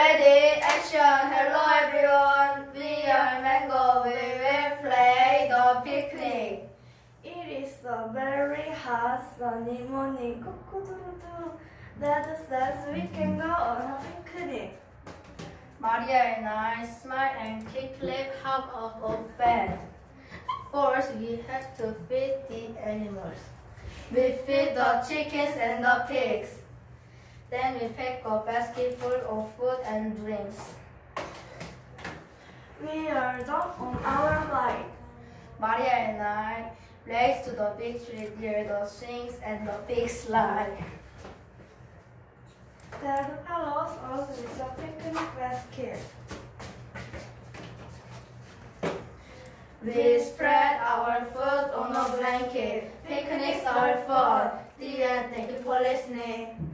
Ready, action! Hello everyone. We are Mango. We will play the picnic. It is a very hot sunny morning. That says we can go on a picnic. Maria and I smile and quickly hop off of bed. First, we have to feed the animals. We feed the chickens and the pigs. Then we pack a basket full of food and drinks. We are done on our flight. Maria and I race to the big tree near the swings and the big slide. Dad follows us with a picnic basket. We spread our food on a blanket. Picnics are fun. The end. Thank you for listening.